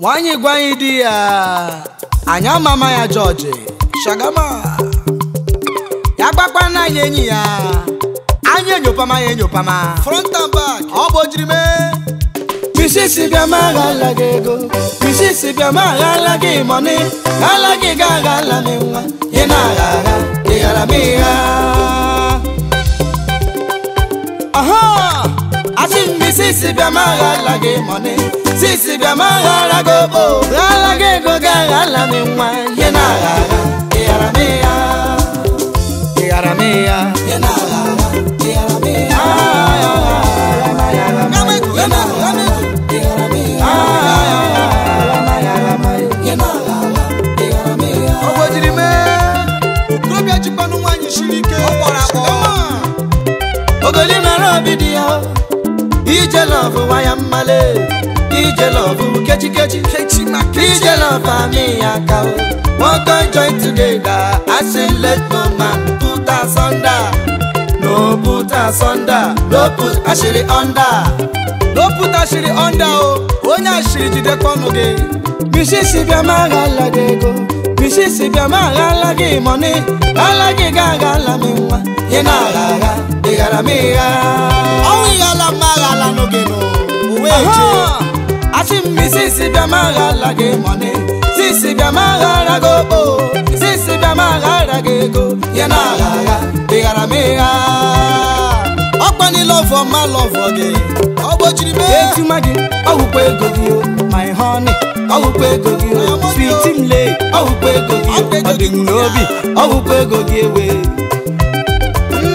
nwaanyị gwa anyị di ya anyị ama ama ya jọji shagama ya gbakwana anyị enyi ya anyị enyopama ya enyopama front and back ọ bụ ojirime. mee isi bịa ma aghala gị ego pisisi bịa ma aghala gị mọni ghala gị ga aghala nwa ị na-agha agha ịghara m ịgha sisi bịa ma ghara gị mọni sisi bịa ma ghara gị okpo ghara gị ego gị aghara m nwa ihe na aghara ịghara m ya ịghara m ya ihe na aghara ịghara m ya ọgwọ jiri mee obi ejikwanụ nwaanyị siri ike ọ kpọrọ akpọ DJ Love male. DJ Love who Kechi Kechi Kechi DJ Love Ami Akao Wọ́n kàn join today da I say let tó man put us under. No put us under. No put àṣírí under. No put àṣírí under oh. Onye àṣírí jide kọ́nu gị. Bishisi bịa ma aghala gị ego. Bishisi bịa ma aghala gị mọni. Ala gị ga aghala m nwa. Ị na-agha agha igaramia owiyala magala nogeno uweje asi misisi bia magala ge mane sisi bia magala go o sisi bia magala ge go yenagaga igaramia ọgbanilọfọ ma lọfọ gị ọgbọchiri mee etuma gị ọwụkwa ego gị o my honey ọwụkwa ego gị o sweet m lee ọwụkwa ego gị o ọdịnwu n'obi ọwụkwa ego gị ewe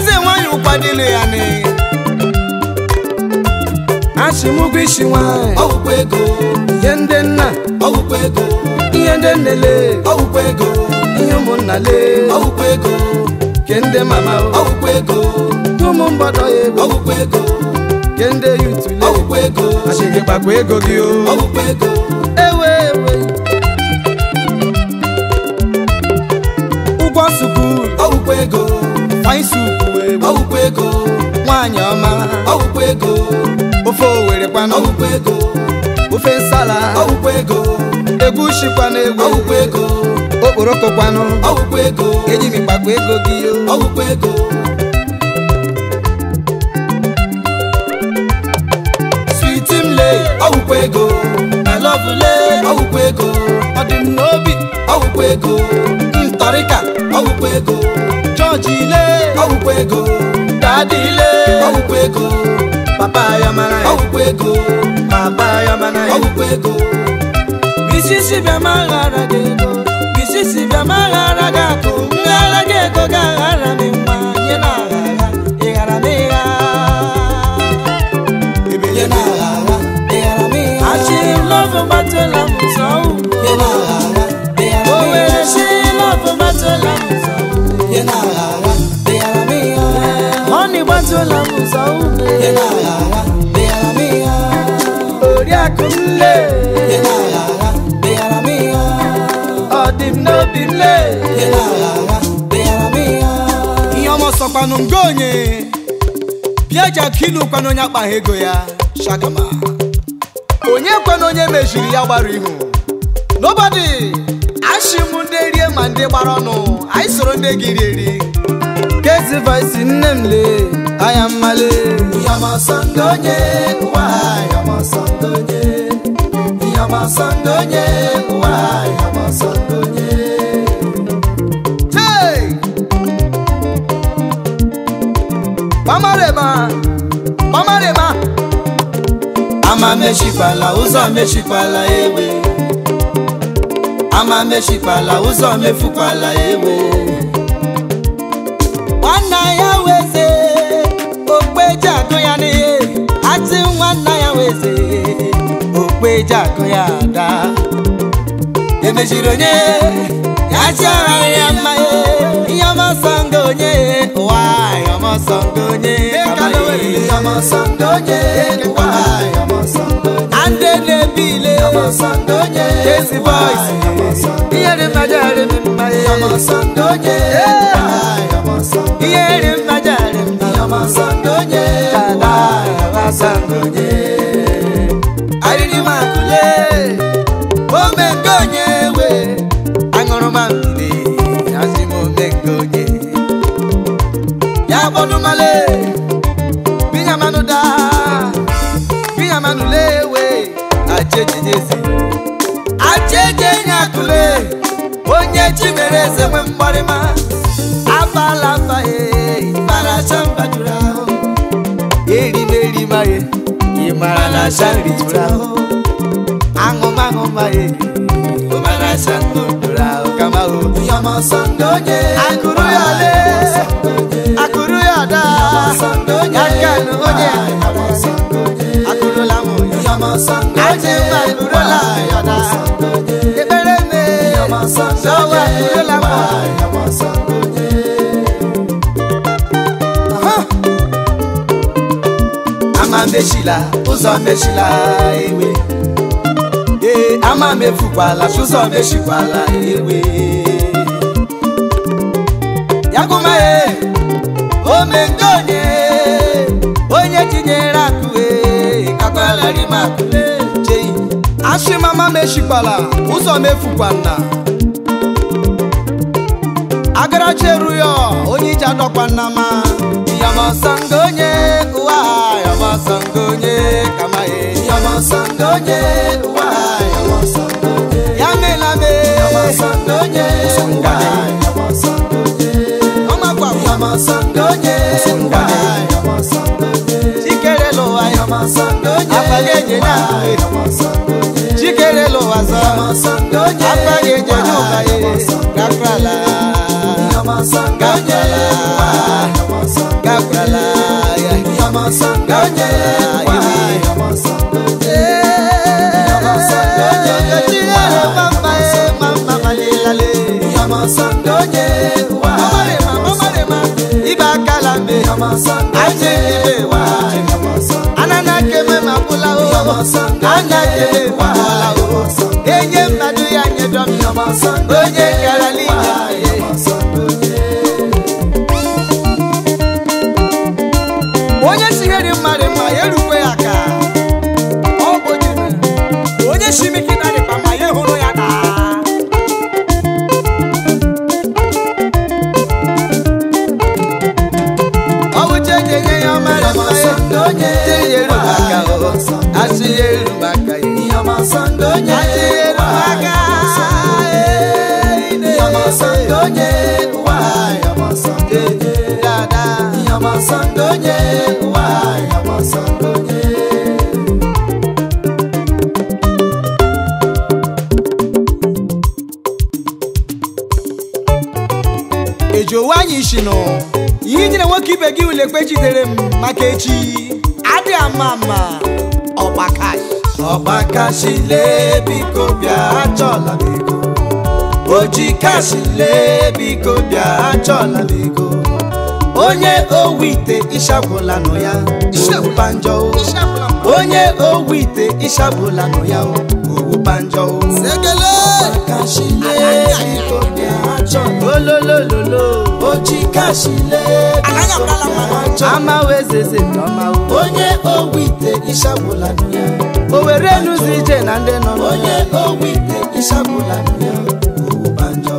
eze nwanyị ụkwa dị na ya ni achịmụgwọ isi nwanyị ọgwụkwa ego ihe ndị nna ego ihe ndị nnele ego ihe ụmụnna lee ego ke ndị mama ọgwụkwa ego ụmụ mgbadọ ya ego ego ke ndị yutule ego ego gị o ewe ewe ụgwọ sukuu ego ọwụkwa ego nwaanyị ọma ọwụkwa ego ofe owere kwana ọwụkwa ego ofe nsala ọwụkwa ego egwu shikwana egwu ọwụkwa ego okporoko kwanụ ọwụkwa ego eji mikpakwa ego gị ọwụkwa ego switimle ọwụkwa ego na lee. ọwụkwa ego ọ dị ego ntọrịka ọwụkwa ego jile ọgwụkwa ego dadile ego papa ya mara ya ego papa ya mara ya ọgwụkwa ego bisisi bịa ma ghara gị ego bisisi bịa ma ghara gị akụ nghara gị ego ga-aghara m mma nye na ịghara m ịgha ebenye na aghara ịghara m si Abiola Musaume. Elara, Elara mia. Orí àkúnlé. Elara, Elara mia. Ọ̀dìm n'obi nlé. Elara, Elara mia. Ihe ọmọ sọkwanụ nke onye. Bịa eji akilu kwanụ onye akpa ego ya. Shakama. Onye kwanụ onye mejiri ya gbara ihu. Nobody. Ashim ndị rie ma ndị gbara ọnụ. Anyị soro ndị gị rie rie kesi sangonye. nnemle ayamale yamasongonye wa yamasongonye yamasongonye wa sangonye. hey mamarema mamarema ama meshipala ụzọ meshipala ewe ama meshipala ụzọ mefupala ewe weze okpeja akụ ya ada emejiri yama ya chọrọ ya mma ihe ọmọsọ nga onye ụwa ọmọsọ nga onye ọmọsọ nga onye ụwa ọmọsọ nga onye ande na-ebile ọmọsọ nga onye ezi bọysi ihe dị mmaja dị mma ọmọsọ nga onye ụwa ọmọsọ ihe dị mmaja dị mma ọmọsọ nga onye ụwa sangonye arịrị makule omengo onye we aṅụrụma mmiri azị m omengo onye ya bọnụmale binyamanụda binyamanụle we achejejezi achejenye akụle onye chi mere eze nwe ye bara chambajuru ahụ ye imara sanritura angoma ngoma ye umara sandodola kamao yama sandoje akuru yale akuru yada yakanu oje akuru lamu yama sandoje akuru la yada ebere me yama sandoje akuru lamu ama mechila ụzọ mechila ewe ee ama mefukwala ụzọ mechikwala ewe yagụma e omengo onye onye tinyere akụe kakwalarị m akụle jeyi asị mama mechikwala ụzọ mefukwanna na cheru yo onye ije adọkwa nnama yamasanga onye ụwa yamasanga onye kama yamasanga onye ụwa yamasanga onye ya mela me yamasanga onye ụwa yamasanga onye ọmakwa yamasanga onye ụwa yamasanga onye chikere lụwa yamasanga onye akwali eje na chikere lụwa zọ akwali eje na ụka ye gakrala yamasanganye gakwala yamasanganye yamasanganye yamasanganye mama mama malilale yamasanganye mamare mamare ma ibakala me yamasanganye ajebe anana keme mabula o yamasanganye wa enye madu ya nyedom onye karali yamasanganye ejo nwanyị shino ihe nyere nwoke ibe gị ule kpechidere m maka echi adị ama ama ọgbakashi ọgbakashile biko bịa achọla m ego ojikashile biko bịa achọla m onye owite ịshabụlanụ ya owubanjọ onye owite ịshabụlanụ ya owubanjọ ọgbakashile biko mansion olólòlòlò oji káàsì lẹ́gbẹ̀ẹ́ mansion amawezeze nọmawo onye owite isagwụlanụ ya owere nuzi ije na ndị nọ onye owite isagwụlanụ ya owu banjo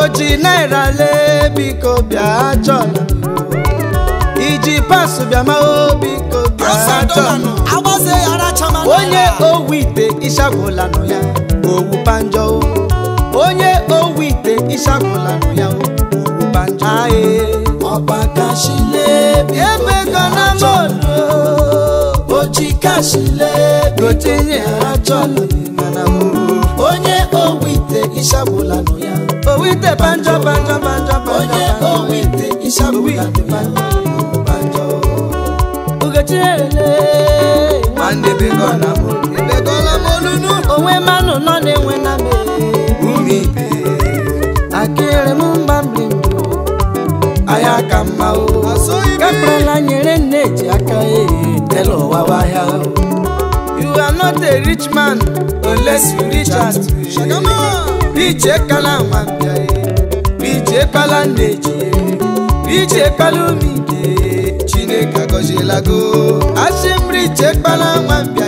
oji naira lee biko bịa chọla iji pasụ bịa mawo biko bịa chọla onye owite isagwụlanụ ya owu banjo onye owu ite ịshakwụlarụ ya urubanja ebeganamolo ojikashile gotere achọlụ mana onye owu ite ịshakwụlarụ ya owite banjọ banjọ banjọ onye owu ite ịshakwụlarụ ya banjọ ugechirele ma ndị beganamolu onwe mmanụ nọ na-enwe na mmeri ibe akere mumba mlindu ayaka mmao kaprala nyere nneji telo wawa you are not a rich man unless you reach out bije kala nwambia bije kpala nneji bije kpala omide chineke agọzilago ashimri je kpala nwambia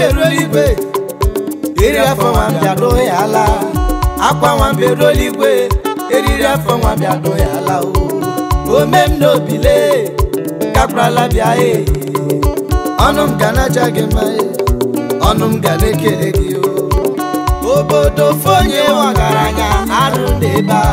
nwamberu igwe iri afọ nwambịa doo ya ala akwa igwe, eriri afọ ya ala ome m n'obile bịa e ọnụ m ga na-aja gị mma ọnụ m ga na-ekele gị obodo fonye ọgaranya arụ n'ebe a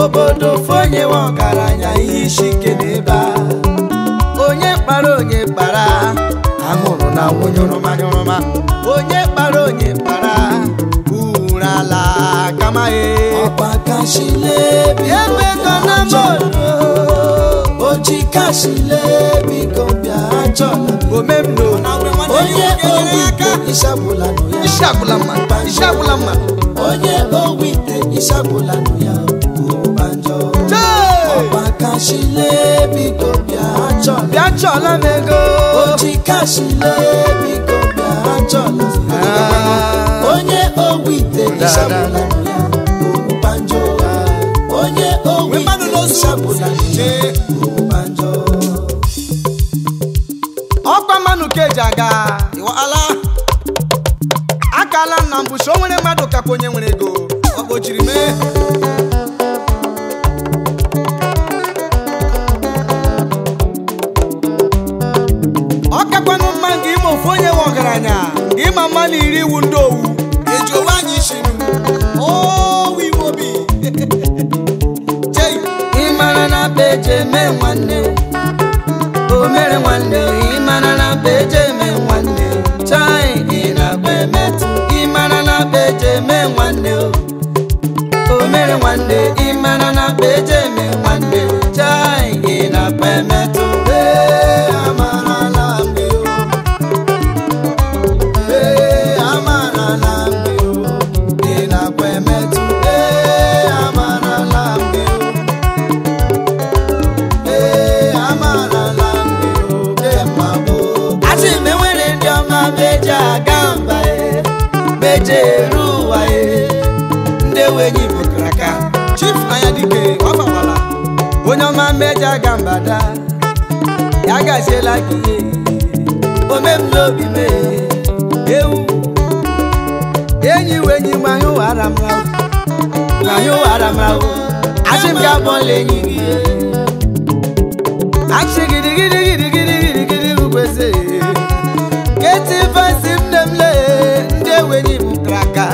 obodo fonye ọgaranya ihe isi ike n'ebe a onye kpara onye kpara aṅụrụ na nwụnyụrụma nyụrụma onye kpara onye kpara ura ala kama ebego na mọlụ oji kashile biko bịa chọla omemno onye owite ịsagwụlanụ ya onye owite ịsagwụlanụ ya kashile biko biacho biacho la mego oji kashile biko biacho la onye owite isabula ya banjo onye owite isabula ya nke ime ofu onye nwe ọgaranya ịma mma na iri iwu ndị owu ejuowe anyị shiri ịmara na be eji nwanne o mere nwanne ịmara na nwanne chai gị na-agba ịmara na nwanne o mere nwanne ịmara na be eji eme nwanne agie omem n'obi m ewu enyi we enyi m anyị ụghara m rahụ na anyị ụghara m rahụ achị m ga gidi gidi enyi gị achị gidigidi gidigidi keti vasi nne m lee ndị ewe enyi m kraka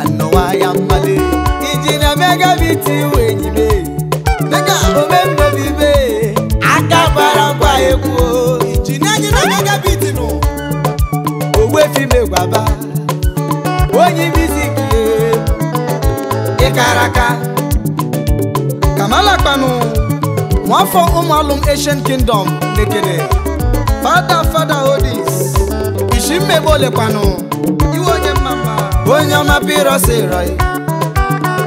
anọwa ya mmadụ iji na megabiti iwe enyi m omem n'obi m onye biziki ịkara aka kamala kpanu nwafọ ụmụalụm Asian Kingdom nekede fada fada odis ishi mmegbu olekwanụ iwe onye mmamma onye ọma pirosiro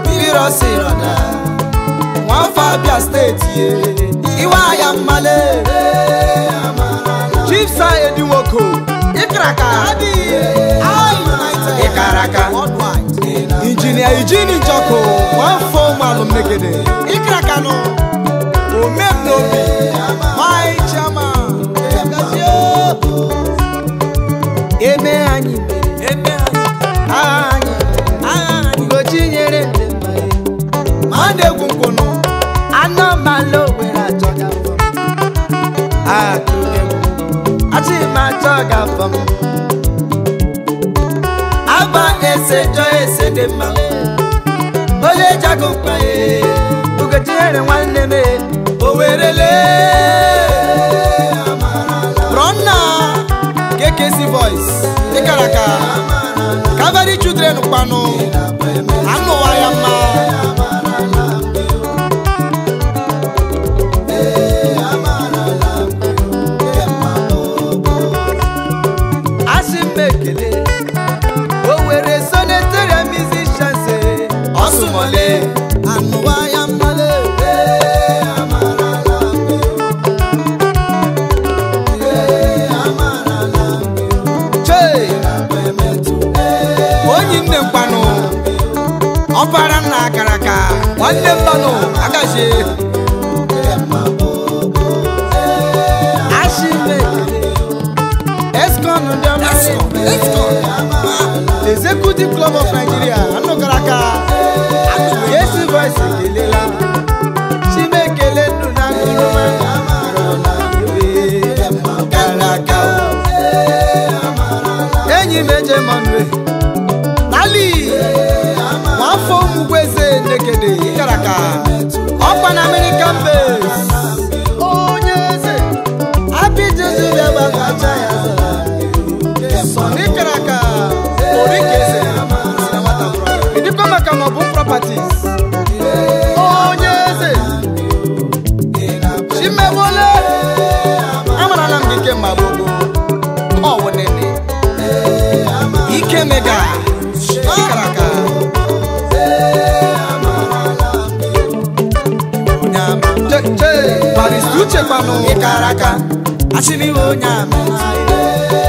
pirosiro na nwafọ Abia steeti iwe ahịa mmale chief sa edinwoko Ikaraka Ikaraka Injinia Eugene joko. one four man omegede Ikaraka no omenobi. machọ gafọ m agba ese chọ ese dị mma onye jago mkpa ya Ugochinyere nwanne m o werele rọnna KKC voice ịkaraka Calvary children kpanụ nwanne mmanụ akashi escon ndị ọma executive club of nigeria anụgara aka yesi voice ekelela chimekele nnu na nụrụ karaka enyi m eje manuel lali nwafọ mugwe chineke dị ịgaraka ọkwa na American base onye eze gbagwa-acha ya abijezudbaachaịkaraka orikeze ịdịkwa maka na ọ bụ properties ochekwana ụkaraka asịrị onye amela